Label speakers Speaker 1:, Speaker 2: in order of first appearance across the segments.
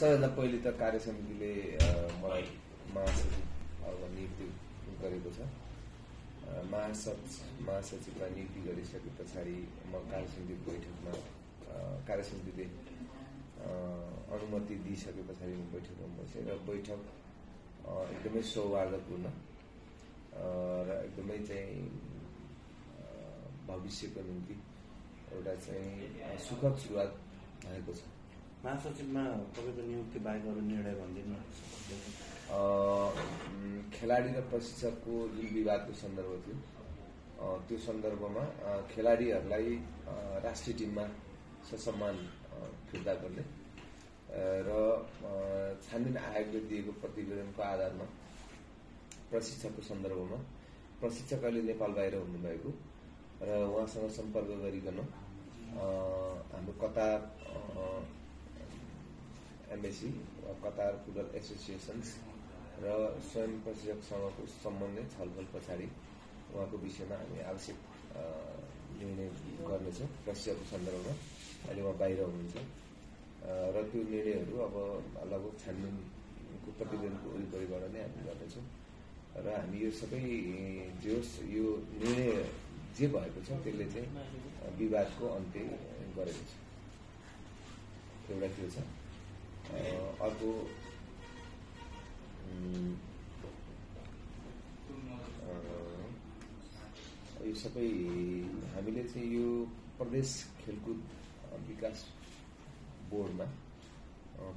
Speaker 1: सबैभन्दा पहिले त कार्य समितिले मलाई महासचिव नियुक्ति गरेको छ। महासचिव महासचिवमा नियुक्ति गरिसके पछाडि म कार्य समिति बैठकमा कार्य समितिले अनुमति दिइसके पछाडि म बैठकमा बसेँ र बैठक एकदमै सौहार्दपूर्ण र एकदमै चाहिँ भविष्यको निम्ति एउटा चाहिँ सुखद सुरुवात भएको छ।
Speaker 2: महासचिवमा तपाईँको नियुक्ति बाहेक अरू निर्णय भनिदिनु
Speaker 1: खेलाडी र प्रशिक्षकको जुन विवादको सन्दर्भ थियो त्यो सन्दर्भमा खेलाडीहरूलाई राष्ट्रिय टिममा ससम्मान फिर्ता गर्ने र छानबिन आयोगले दिएको प्रतिवेदनको आधारमा प्रशिक्षकको सन्दर्भमा प्रशिक्षक अहिले नेपाल बाहिर हुनुभएको र उहाँसँग सम्पर्क गरिकन हाम्रो कतार वा कतार फुटबल एसोसिएसन्स र स्वयं प्रशिक्षकसँगको सम्बन्धित छलफल पछाडि उहाँको विषयमा हामी आवश्यक निर्णय गर्नेछौँ प्रशिक्षकको सन्दर्भमा। अहिले उहाँ बाहिर हुनुहुन्छ। र त्यो निर्णयहरू अब लगभग छानबिनको प्रतिवेदनको वरिपरिबाट नै हामी गर्नेछौँ। र हामी यो सबै जे यो निर्णय जे भएको छ त्यसले चाहिँ विवादको अन्त्य गरेको छ। एउटा त्यो छ। अर्को यो सबै हामीले चाहिँ यो प्रदेश खेलकुद विकास बोर्डमा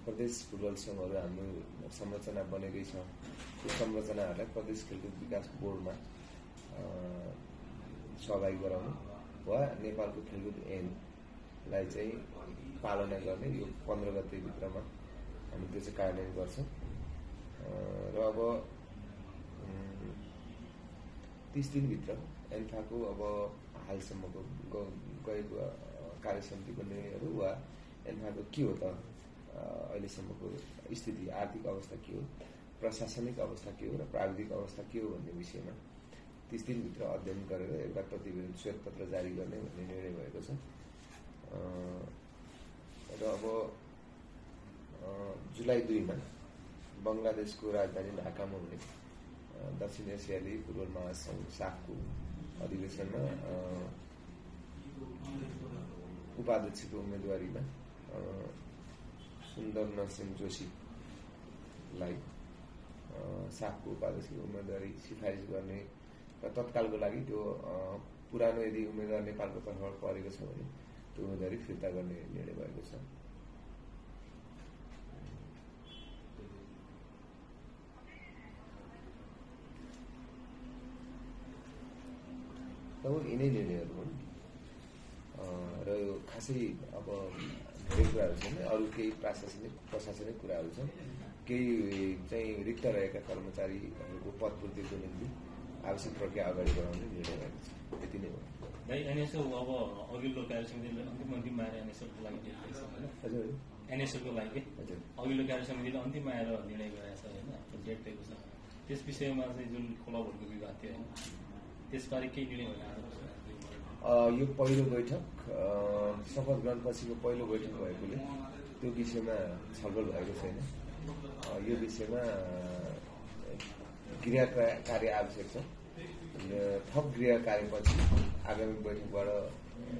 Speaker 1: प्रदेश फुटबल सङ्घहरू हाम्रो संरचना बनेकै छ त्यो संरचनाहरूलाई प्रदेश खेलकुद विकास बोर्डमा सहभागी गराउनु वा नेपालको खेलकुद ऐनलाई चाहिँ पालना गर्ने यो पन्ध्र गतेभित्रमा हामी त्यो चाहिँ कार्यान्वयन गर्छौँ। र अब तिस दिनभित्र एन्फाको अब हालसम्मको गएको अ, कार्य समितिको निर्णयहरू वा एन्फाको के हो त अहिलेसम्मको स्थिति आर्थिक अवस्था के हो प्रशासनिक अवस्था के हो र प्राविधिक अवस्था के हो भन्ने विषयमा तिस दिनभित्र अध्ययन गरेर एउटा प्रतिवेदन श्वेतपत्र जारी गर्ने भन्ने निर्णय भएको छ। र अब जुलाई दुईमा बङ्गलादेशको राजधानी ढाकामा हुने दक्षिण एसियाली फुटबल महासङ्घ साफको अधिवेशनमा उपाध्यक्षको उम्मेदवारीमा सुन्दर नरसिंह जोशीलाई अ, साफको उपाध्यक्षको उम्मेदवारी सिफारिस गर्ने र तत्कालको लागि त्यो अ, पुरानो यदि उम्मेद्वार नेपालको तर्फबाट परेको छ भने त्यो उम्मेदवारी फिर्ता गर्ने निर्णय भएको छ। लगभग यिनै निर्णयहरू हुन्। र यो खासै अब धेरै कुराहरू छैन अरू केही प्रशासनिक प्रशासनिक कुराहरू छन्। केही चाहिँ रिक्त रहेका कर्मचारीहरूको पदपूर्तिको निम्ति आवश्यक प्रक्रिया अगाडि बढाउने निर्णय गरेको छ। यति नै हो।
Speaker 3: भाइ एनएसओ अब अघिल्लो कार्य समितिले अन्तिम अन्तिम आएर एनएसओको लागि
Speaker 1: हजुर
Speaker 3: एनएसओको लागि?
Speaker 1: हजुर।
Speaker 3: अघिल्लो कार्य समितिले अन्तिम आएर निर्णय गरेको छ होइन? डेट दिएको छ। त्यस विषयमा चाहिँ जुन क्लबहरूको विवाद थियो होइन त्यसबारे केही निर्णय
Speaker 1: यो पहिलो बैठक शपथ ग्रहण पछिको पहिलो बैठक भएकोले त्यो विषयमा छलफल भएको छैन। यो विषयमा गृह कार्य आवश्यक छ। थप गृह कार्यपछि आगामी बैठकबाट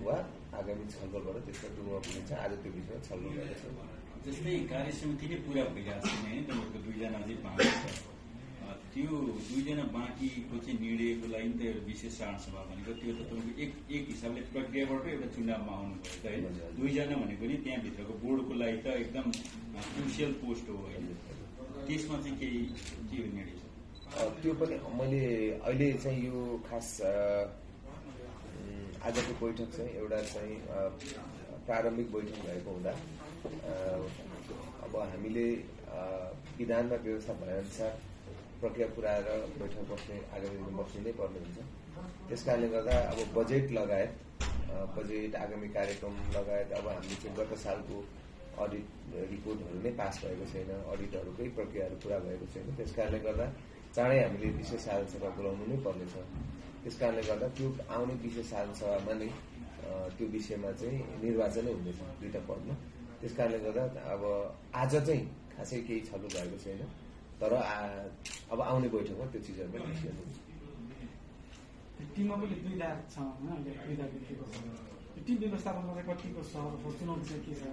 Speaker 1: वा आगामी छलफलबाट त्यसमा टुङ्गो पुगिन्छ आज त्यो विषयमा छलफल भएको छ।
Speaker 4: जस्तै कार्य समिति नै पुरा भइरहेको छैन तपाईँहरूको दुईजना चाहिँ बाँकी छ। अ, त्यो दुईजना बाँकीको चाहिँ निर्णयको लागि त विशेष सभा भनेको त्यो त तपाईँको एक एक हिसाबले प्रक्रियाबाट एउटा चुनावमा आउनुभयो त होइन। दुईजना भनेको नि त्यहाँभित्रको बोर्डको लागि त एकदम क्रुसियल पोस्ट हो होइन? त्यसमा चाहिँ केही के निर्णय? छ
Speaker 1: त्यो पनि मैले अहिले चाहिँ यो खास आजको बैठक चाहिँ एउटा चाहिँ प्रारम्भिक बैठक भएको हुँदा अब हामीले विधानमा व्यवस्था भएअनुसार प्रक्रिया पुऱ्याएर बैठक बस्ने आगामी दिन बस्नु नै पर्ने हुन्छ। त्यस कारणले गर्दा अब बजेट लगायत बजेट आगामी कार्यक्रम लगायत अब हामीले चाहिँ गत सालको अडिट रिपोर्टहरू नै पास भएको छैन अडिटहरूकै प्रक्रियाहरू पुरा भएको छैन। त्यस कारणले गर्दा चाँडै हामीले विशेष साधारण सभा बोलाउनु नै पर्नेछ। त्यस कारणले गर्दा त्यो आउने विशेष साधारण सभामा नै त्यो विषयमा चाहिँ निर्वाचनै हुनेछ दुईवटा पदमा। त्यस कारणले गर्दा अब आज चाहिँ खासै केही छलफल भएको छैन तर अब आउने बैठकमा त्यो चिजहरू पनि निस्किन्छ
Speaker 5: त्यो टिममा पनि दुईवटा छ होइन अहिले छ। टिम व्यवस्थापनमा चाहिँ कतिको सहरको चुनौती चाहिँ के छ?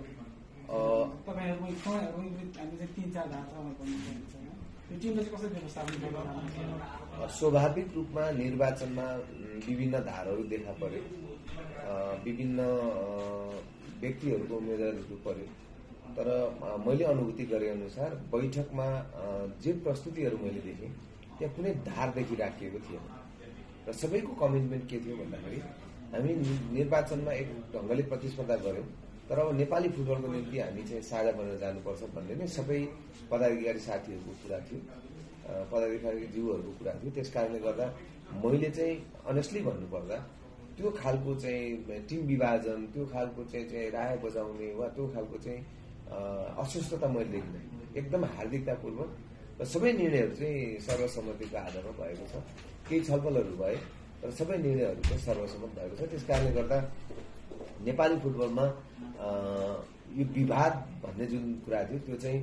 Speaker 1: अ,
Speaker 5: तपाईँहरूको कहाँ- हामी चाहिँ तिन चार धार छ
Speaker 1: स्वाभाविक रूपमा निर्वाचनमा विभिन्न धारहरू देखा पर्यो विभिन्न व्यक्तिहरूको उम्मेदवारहरू पर्यो तर मैले अनुभूति गरे अनुसार बैठकमा जे प्रस्तुतिहरू मैले देखेँ त्यहाँ कुनै धारदेखि राखिएको थिएन। र सबैको कमिटमेन्ट के थियो भन्दाखेरि हामी निर्वाचनमा एक ढङ्गले प्रतिस्पर्धा गऱ्यौँ तर अब नेपाली फुटबलको निम्ति हामी चाहिँ साझा बनेर जानुपर्छ भन्ने नै सबै पदाधिकारी साथीहरूको कुरा थियो पदाधिकारी जीवहरूको कुरा थियो। त्यस कारणले गर्दा मैले चाहिँ अनेस्टली भन्नुपर्दा त्यो खालको चाहिँ टिम विभाजन त्यो खालको चाहिँ राय बजाउने वा त्यो खालको चाहिँ अस्वस्थता मैले देखिनँ एकदम हार्दिकतापूर्वक र सबै निर्णयहरू चाहिँ सर्वसम्मतिको आधारमा भएको छ। केही छलफलहरू भए तर सबै निर्णयहरू चाहिँ सर्वसम्मत भएको छ। त्यस कारणले गर्दा नेपाली फुटबलमा यो विवाद भन्ने जुन कुरा थियो त्यो चाहिँ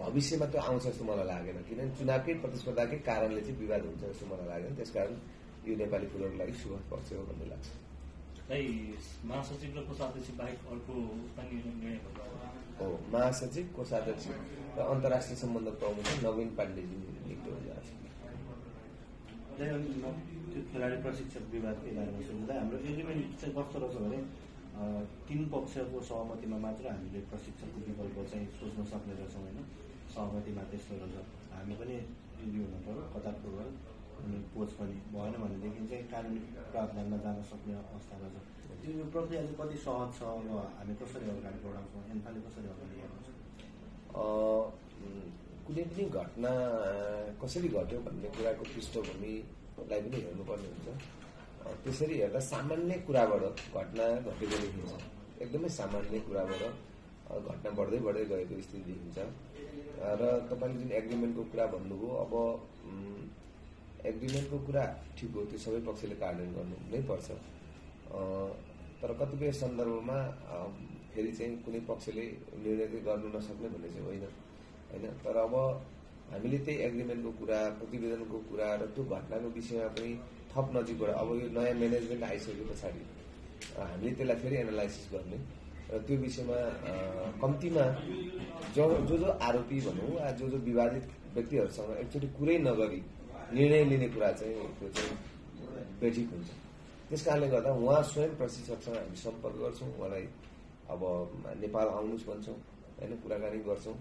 Speaker 1: भविष्यमा त्यो आउँछ जस्तो मलाई लागेन। किनभने चुनावकै प्रतिस्पर्धाकै कारणले चाहिँ विवाद हुन्छ जस्तो मलाई लागेन। त्यसकारण यो नेपाली फुटबलको लागि शुभ पक्ष हो भन्ने लाग्छ।
Speaker 3: महासचिव र कोषाध्यक्ष बाहेक अर्को पनि निर्णय भयो
Speaker 1: हो महासचिव कोषाध्यक्ष र अन्तर्राष्ट्रिय सम्बन्ध प्रमुख नवीन पाण्डेजी नियुक्त हुनुहुन्छ
Speaker 2: त्यही अनि म त्यो खेलाडी प्रशिक्षक विभागकै बारेमा सोच्दा हाम्रो एग्रिमेन्ट चाहिँ कस्तो रहेछ भने अ, तिन पक्षको सहमतिमा मात्र हामीले प्रशिक्षकको विकल्प चाहिँ सोच्न सक्ने रहेछौँ होइन? सहमतिमा त्यस्तो रहेछ। हामी पनि हुनु पऱ्यो कतारपूर्वक अनि कोच पनि भएन भनेदेखि चाहिँ कानुनी प्रावधानमा जान सक्ने अवस्था रहेछ। त्यो यो प्रक्रिया चाहिँ कति सहज छ अब हामी कसरी अगाडि बढाउँछौँ एन्फाले कसरी अगाडि बढाउँछ?
Speaker 1: कुनै पनि घटना कसरी घट्यो भन्ने कुराको पृष्ठभूमिलाई पनि हेर्नुपर्ने हुन्छ। त्यसरी हेर्दा सामान्य कुराबाट घटना घटेको देखिन्छ एकदमै सामान्य कुराबाट घटना बढ्दै बढ्दै गएको स्थिति देखिन्छ र तपाईँले जुन एग्रिमेन्टको कुरा भन्नुभयो अब एग्रिमेन्टको कुरा ठिक हो त्यो सबै पक्षले कार्यान्वयन गर्नु नै पर्छ। तर कतिपय सन्दर्भमा फेरि चाहिँ कुनै पक्षले निर्णय गर्नु नसक्ने भन्ने चाहिँ होइन होइन? तर अब हामीले त्यही एग्रिमेन्टको कुरा प्रतिवेदनको कुरा र त्यो घटनाको विषयमा पनि थप नजिकबाट अब यो नयाँ म्यानेजमेन्ट आइसके पछाडि हामीले त्यसलाई फेरि एनालाइसिस गर्ने र त्यो विषयमा कम्तीमा जो जो जो आरोपी भनौँ जो जो विवादित व्यक्तिहरूसँग एकचोटि कुरै नगरी निर्णय लिने कुरा चाहिँ त्यो चाहिँ बेठिक हुन्छ। त्यस कारणले गर्दा उहाँ स्वयं प्रशिक्षकसँग हामी सम्पर्क गर्छौँ उहाँलाई अब नेपाल आउनुहोस् भन्छौँ होइन कुराकानी गर्छौँ।